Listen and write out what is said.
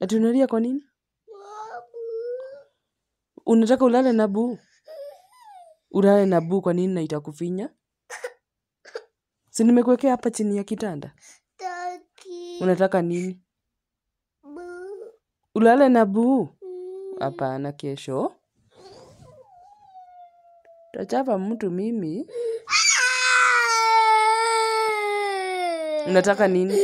Ati unalia kwa nini? Unataka ulale na buu? Ulale na buu kwa nini na itakufinya? Si nimekuwekea hapa chini ya kitanda. Unataka nini? Ulale na buu? Hapana kesho. tachapa mtu mimi. Unataka nini?